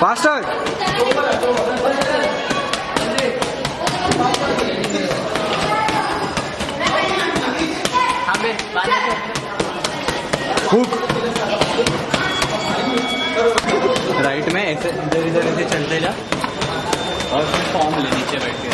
Faster right में ऐसे इधर इधर ऐसे चलते जा। और फिर फॉर्म ले नीचे बैठ के।